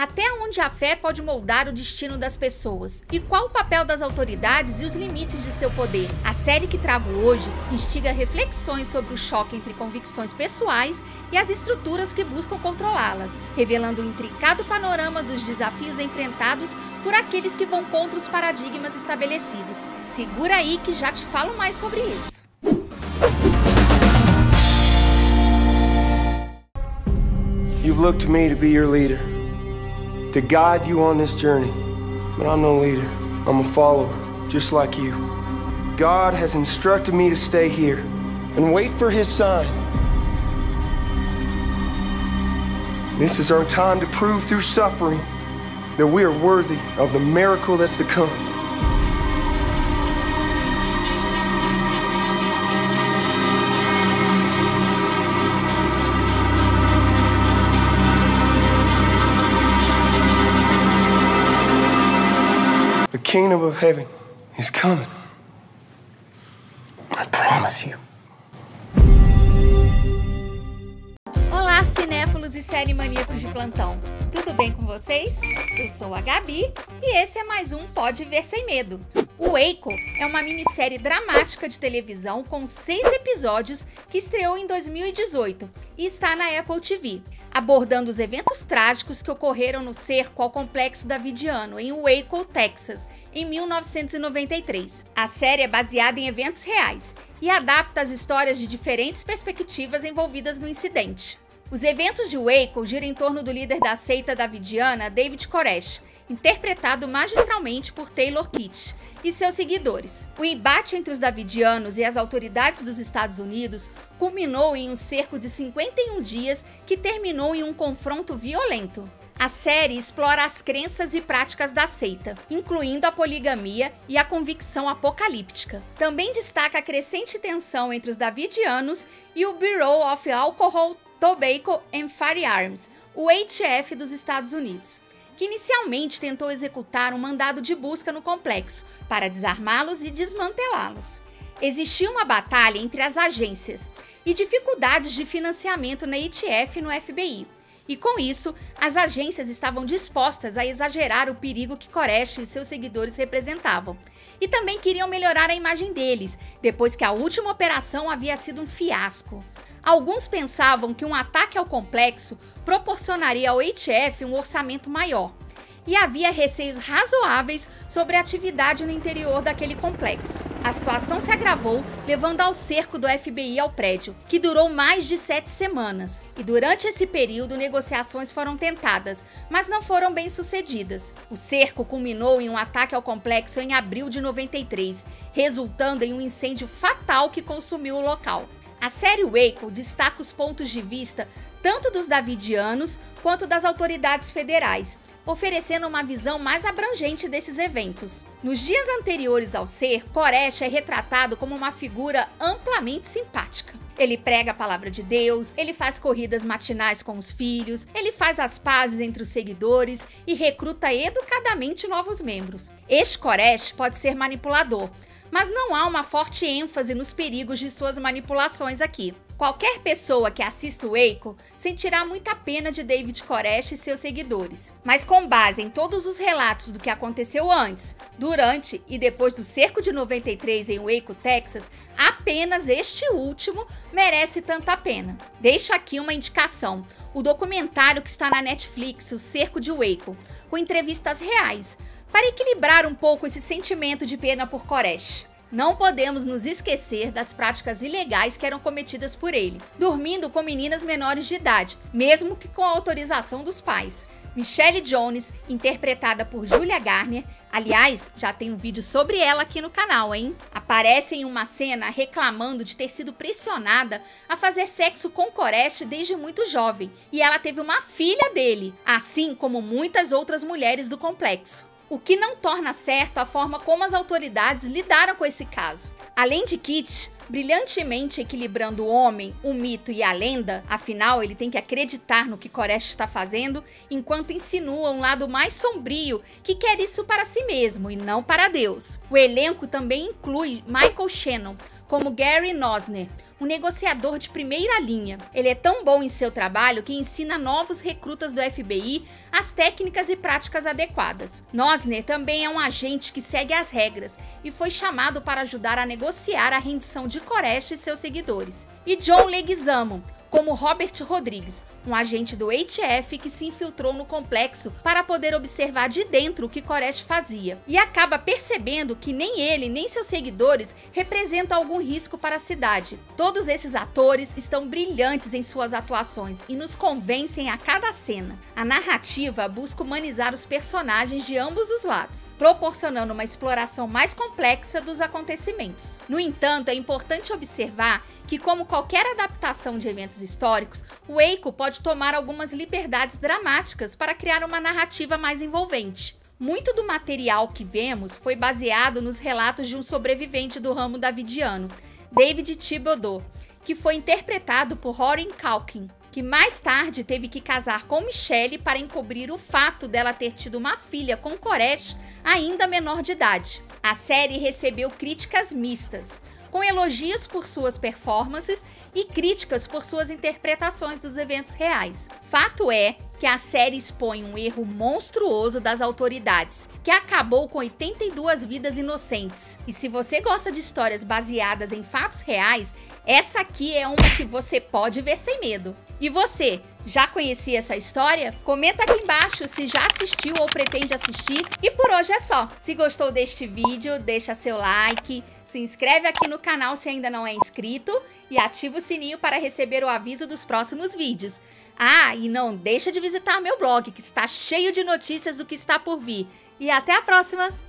Até onde a fé pode moldar o destino das pessoas? E qual o papel das autoridades e os limites de seu poder? A série que trago hoje instiga reflexões sobre o choque entre convicções pessoais e as estruturas que buscam controlá-las, revelando um intricado panorama dos desafios enfrentados por aqueles que vão contra os paradigmas estabelecidos. Segura aí que já te falo mais sobre isso. You've looked to me to be your leader, to guide you on this journey. But I'm no leader. I'm a follower, just like you. God has instructed me to stay here and wait for his sign. This is our time to prove through suffering that we are worthy of the miracle that's to come. Of heaven is coming. I promise you. Olá, cinéfilos e série maníacos de plantão. Tudo bem com vocês? Eu sou a Gabi e esse é mais um Pode Ver Sem Medo. O Waco é uma minissérie dramática de televisão com seis episódios que estreou em 2018 e está na Apple TV, abordando os eventos trágicos que ocorreram no cerco ao complexo davidiano em Waco, Texas, em 1993. A série é baseada em eventos reais e adapta as histórias de diferentes perspectivas envolvidas no incidente. Os eventos de Waco giram em torno do líder da seita davidiana, David Koresh, interpretado magistralmente por Taylor Kitsch, e seus seguidores. O embate entre os davidianos e as autoridades dos Estados Unidos culminou em um cerco de 51 dias que terminou em um confronto violento. A série explora as crenças e práticas da seita, incluindo a poligamia e a convicção apocalíptica. Também destaca a crescente tensão entre os davidianos e o Bureau of Alcohol, Tobacco and Firearms, o HF dos Estados Unidos que inicialmente tentou executar um mandado de busca no complexo para desarmá-los e desmantelá-los. Existia uma batalha entre as agências e dificuldades de financiamento na ITF e no FBI. E com isso, as agências estavam dispostas a exagerar o perigo que Koresh e seus seguidores representavam. E também queriam melhorar a imagem deles, depois que a última operação havia sido um fiasco. Alguns pensavam que um ataque ao complexo proporcionaria ao HF um orçamento maior, e havia receios razoáveis sobre a atividade no interior daquele complexo. A situação se agravou, levando ao cerco do FBI ao prédio, que durou mais de sete semanas. E durante esse período, negociações foram tentadas, mas não foram bem sucedidas. O cerco culminou em um ataque ao complexo em abril de 93, resultando em um incêndio fatal que consumiu o local. A série Waco destaca os pontos de vista tanto dos davidianos quanto das autoridades federais, oferecendo uma visão mais abrangente desses eventos. Nos dias anteriores ao ser, Koresh é retratado como uma figura amplamente simpática. Ele prega a palavra de Deus, ele faz corridas matinais com os filhos, ele faz as pazes entre os seguidores e recruta educadamente novos membros. Este Koresh pode ser manipulador, mas não há uma forte ênfase nos perigos de suas manipulações aqui. Qualquer pessoa que assista o Waco sentirá muita pena de David Koresh e seus seguidores, mas com base em todos os relatos do que aconteceu antes, durante e depois do cerco de 93 em Waco, Texas, apenas este último merece tanta pena. Deixo aqui uma indicação: o documentário que está na Netflix, O Cerco de Waco, com entrevistas reais, para equilibrar um pouco esse sentimento de pena por Koresh. Não podemos nos esquecer das práticas ilegais que eram cometidas por ele, dormindo com meninas menores de idade, mesmo que com a autorização dos pais. Michelle Jones, interpretada por Julia Garner, aliás, já tem um vídeo sobre ela aqui no canal, hein? Aparece em uma cena reclamando de ter sido pressionada a fazer sexo com Koresh desde muito jovem, e ela teve uma filha dele, assim como muitas outras mulheres do complexo o que não torna certo a forma como as autoridades lidaram com esse caso. Além de Kit, brilhantemente equilibrando o homem, o mito e a lenda, afinal ele tem que acreditar no que Koresh está fazendo, enquanto insinua um lado mais sombrio que quer isso para si mesmo e não para Deus. O elenco também inclui Michael Shannon, como Gary Nosner, um negociador de primeira linha. Ele é tão bom em seu trabalho que ensina novos recrutas do FBI as técnicas e práticas adequadas. Nosner também é um agente que segue as regras e foi chamado para ajudar a negociar a rendição de Koresh e seus seguidores. E John Leguizamo, como Robert Rodrigues, um agente do HF que se infiltrou no complexo para poder observar de dentro o que Koresh fazia, e acaba percebendo que nem ele nem seus seguidores representam algum risco para a cidade. Todos esses atores estão brilhantes em suas atuações e nos convencem a cada cena. A narrativa busca humanizar os personagens de ambos os lados, proporcionando uma exploração mais complexa dos acontecimentos. No entanto, é importante observar que, como qualquer adaptação de eventos históricos, o Eiko pode tomar algumas liberdades dramáticas para criar uma narrativa mais envolvente. Muito do material que vemos foi baseado nos relatos de um sobrevivente do ramo davidiano, David Thibodeau, que foi interpretado por Rory Calkin, que mais tarde teve que casar com Michelle para encobrir o fato dela ter tido uma filha com Koresh ainda menor de idade. A série recebeu críticas mistas com elogios por suas performances e críticas por suas interpretações dos eventos reais. Fato é que a série expõe um erro monstruoso das autoridades, que acabou com 82 vidas inocentes. E se você gosta de histórias baseadas em fatos reais, essa aqui é uma que você pode ver sem medo. E você, já conhecia essa história? Comenta aqui embaixo se já assistiu ou pretende assistir. E por hoje é só. Se gostou deste vídeo, deixa seu like, se inscreve aqui no canal se ainda não é inscrito e ativa o sininho para receber o aviso dos próximos vídeos. Ah, e não deixa de visitar meu blog, que está cheio de notícias do que está por vir. E até a próxima!